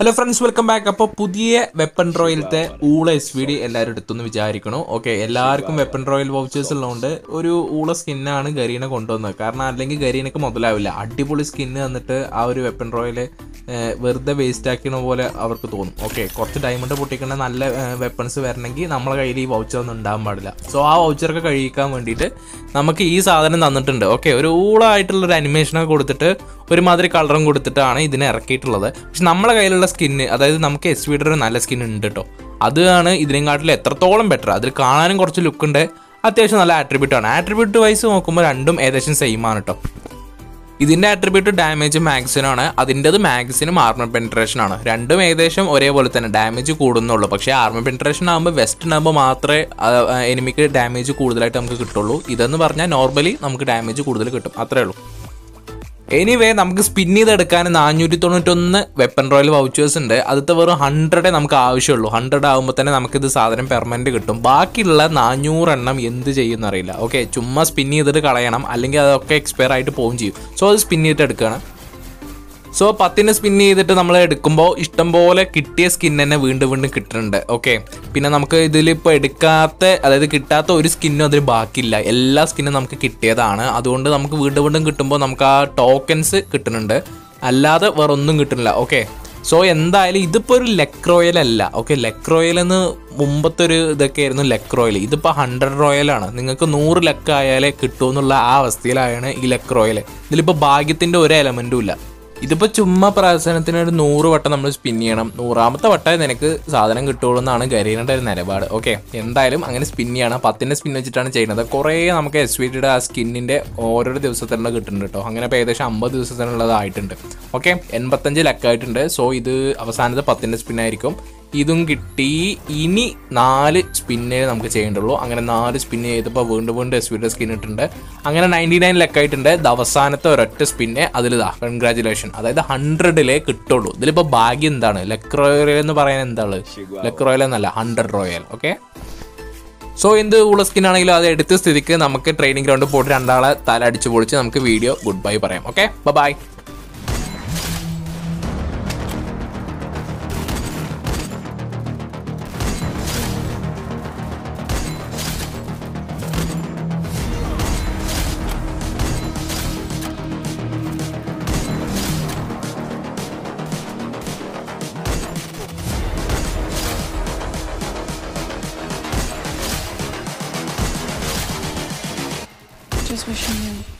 Hello friends welcome back അപ്പോൾ പുതിയ weapon റോയിലത്തെ ഊള എസ് വി ഡി എല്ലാവരും എടുത്തെന്ന് വിചാരിക്കണു. ഓക്കെ എല്ലാവർക്കും വെപ്പൺ റോയൽ വൗച്ചേഴ്സ് ഉള്ളതുകൊണ്ട് ഒരു ഊള സ്കിന്നാണ് ഗരീന കൊണ്ടുവന്നത്. കാരണം അല്ലെങ്കിൽ ഗരീനക്ക് മുതലാവില്ല. അടിപൊളി സ്കിന്ന് തന്നിട്ട് ആ ഒരു വെപ്പൺ റോയൽ വെറുതെ വേസ്റ്റ് ആക്കണ പോലെ അവർക്ക് തോന്നും. ഓക്കെ കുറച്ച് ഡയമണ്ട് പൊട്ടിക്കുന്ന നല്ല വെപ്പൺസ് വരണമെങ്കിൽ നമ്മളെ കയ്യിൽ ഈ വൗച്ചർ ഒന്നും ഉണ്ടാകാൻ പാടില്ല. സോ ആ വൗച്ചറൊക്കെ കഴിക്കാൻ വേണ്ടിയിട്ട് നമുക്ക് ഈ സാധനം തന്നിട്ടുണ്ട്. ഓക്കെ ഒരു ഊളായിട്ടുള്ള ഒരു അനിമേഷനൊക്കെ കൊടുത്തിട്ട് ഒരുമാതിരി കളറും കൊടുത്തിട്ടാണ് ഇതിനെ ഇറക്കിയിട്ടുള്ളത്. പക്ഷെ നമ്മളെ കയ്യിലുള്ള സ്കിന്ന് അതായത് നമുക്ക് എസ് വിയുടെ ഒരു നല്ല സ്കിൻ ഉണ്ട് കേട്ടോ അതാണ് ഇതിനെക്കാട്ടിൽ എത്രത്തോളം ബെറ്റർ അതിൽ കാണാനും കുറച്ച് ലുക്ക് ഉണ്ട്. അത്യാവശ്യം നല്ല ആട്രിബ്യൂട്ടാണ് ആട്രിബ്യൂട്ട് വൈസ് നോക്കുമ്പോൾ രണ്ടും ഏകദേശം സെയിം ആണ് കേട്ടോ ഇതിന്റെ ആട്രിബ്യൂട്ട് ഡാമേജ് മാക്സിനാണ് അതിന്റെത് മാക്സിനും ആർമർ പെൻട്രേഷൻ ആണ്. രണ്ടും ഏകദേശം ഒരേപോലെ തന്നെ ഡാമേജ് കൂടുന്നുള്ളൂ. പക്ഷേ ആർമർ പെൻട്രേഷൻ ആകുമ്പോൾ വെസ്റ്റ് ആകുമ്പോൾ മാത്രമേ എനിമിക്ക് ഡാമേജ് കൂടുതലായിട്ട് നമുക്ക് കിട്ടുള്ളൂ. ഇതെന്ന് പറഞ്ഞാൽ നോർമലി നമുക്ക് ഡാമേജ് കൂടുതൽ കിട്ടും. അത്രേ ഉള്ളൂ. എനിവേ നമുക്ക് സ്പിൻ ചെയ്തെടുക്കാൻ നാനൂറ്റി തൊണ്ണൂറ്റൊന്ന് വെപ്പൺ റോയൽ വൗച്ചേഴ്സ് ഉണ്ട്. അതിലത്തെ വെറും ഹൺഡ്രഡേ നമുക്ക് ആവശ്യമുള്ളൂ. ഹൺഡ്രഡ് ആകുമ്പോൾ തന്നെ നമുക്കിത് സാധനം പെർമനന്റ് കിട്ടും. ബാക്കിയുള്ള നാനൂറെണ്ണം എന്ത് ചെയ്യുമെന്ന് അറിയില്ല. ഓക്കെ ചുമ്മാ സ്പിൻ ചെയ്തിട്ട് കളയണം. അല്ലെങ്കിൽ അതൊക്കെ എക്സ്പയർ ആയിട്ട് പോവുകയും ചെയ്യും. സോ അത് സ്പിൻ ചെയ്തിട്ട് എടുക്കുകയാണ്. സോ പത്തിന് സ്പിൻ ചെയ്തിട്ട് നമ്മൾ എടുക്കുമ്പോൾ ഇഷ്ടംപോലെ കിട്ടിയ സ്കിൻ തന്നെ വീണ്ടും വീണ്ടും കിട്ടുന്നുണ്ട്. ഓക്കെ പിന്നെ നമുക്ക് ഇതിലിപ്പോൾ എടുക്കാത്ത അതായത് കിട്ടാത്ത ഒരു സ്കിന്നും അതിൽ ബാക്കിയില്ല. എല്ലാ സ്കിന്നും നമുക്ക് കിട്ടിയതാണ്. അതുകൊണ്ട് നമുക്ക് വീണ്ടും വീണ്ടും കിട്ടുമ്പോൾ നമുക്ക് ആ ടോക്കൻസ് കിട്ടുന്നുണ്ട്. അല്ലാതെ വേറെ ഒന്നും കിട്ടുന്നില്ല. ഓക്കെ സോ എന്തായാലും ഇതിപ്പോൾ ഒരു ലെക്ക് റോയൽ അല്ല. ഓക്കെ ലെക്ക് റോയൽ എന്ന് മുമ്പത്തെ ഒരു ഇതൊക്കെ ആയിരുന്നു ലെക്ക് റോയൽ ഇതിപ്പോൾ ഹൺഡ്രഡ് റോയലാണ് നിങ്ങൾക്ക് നൂറ് ലെക്ക് ആയാലേ കിട്ടുമെന്നുള്ള ആ അവസ്ഥയിലായാണ് ഈ ലെക്ക് റോയൽ ഇതിലിപ്പോൾ ഭാഗ്യത്തിന്റെ ഒരു എലമെന്റും ഇല്ല. ഇതിപ്പോ ചുമ്മാ പ്രസനത്തിന് ഒരു നൂറ് വട്ടം നമ്മൾ സ്പിൻ ചെയ്യണം. നൂറാമത്തെ വട്ടം നിനക്ക് സാധനം കിട്ടുള്ളൂ എന്നാണ് ഗരീനയുടെ ഒരു നിലപാട്. ഓക്കെ എന്തായാലും അങ്ങനെ സ്പിൻ ചെയ്യണം. പത്തിന്റെ സ്പിൻ വെച്ചിട്ടാണ് ചെയ്യുന്നത്. കുറേ നമുക്ക് എസ് വി ടിയുടെ ആ സ്കിന്നിന്റെ ഓരോ ദിവസത്തിനുള്ള കിട്ടുന്നുണ്ട് കേട്ടോ. അങ്ങനെ ഇപ്പോൾ ഏകദേശം അമ്പത് ദിവസത്തിനുള്ളതായിട്ടുണ്ട്. ഓക്കെ എൺപത്തഞ്ച് ലക്കായിട്ടുണ്ട്. സോ ഇത് അവസാനത്തെ പത്തിന്റെ സ്പിൻ ആയിരിക്കും. ഇതും കിട്ടി. ഇനി നാല് സ്പിന്നേ നമുക്ക് ചെയ്യേണ്ടുള്ളൂ അങ്ങനെ നാല് സ്പിന്ന് ചെയ്തപ്പോൾ വീണ്ടും വീണ്ടും എസ് വിയുടെ സ്കിൻ ഇട്ടുണ്ട് അങ്ങനെ നയന്റി നയൻ ലെക്കായിട്ടുണ്ട്. ഇത് അവസാനത്തെ ഒരൊറ്റ സ്പിന്നെ അതിലിതാ. കൺഗ്രാചുലേഷൻ അതായത് ഹൺഡ്രഡിലേ കിട്ടുള്ളൂ. ഇതിലിപ്പോൾ ഭാഗ്യം എന്താണ്? ലെക് റോയൽ എന്ന് പറയാൻ എന്താണ്? ലെക് റോയൽ എന്നല്ല ഹൺഡ്രഡ് റോയൽ ഓക്കെ സോ എന്ത് ഉള്ള സ്കിൻ ആണെങ്കിലും അത് എടുത്ത സ്ഥിതിക്ക് നമുക്ക് ട്രെയിനിങ് ഗ്രൗണ്ടിൽ പോയിട്ട് രണ്ടാളെ തല അടിച്ചു പൊളിച്ച് നമുക്ക് വീഡിയോ ഗുഡ് ബൈ പറയാം. Okay bye Just wishing you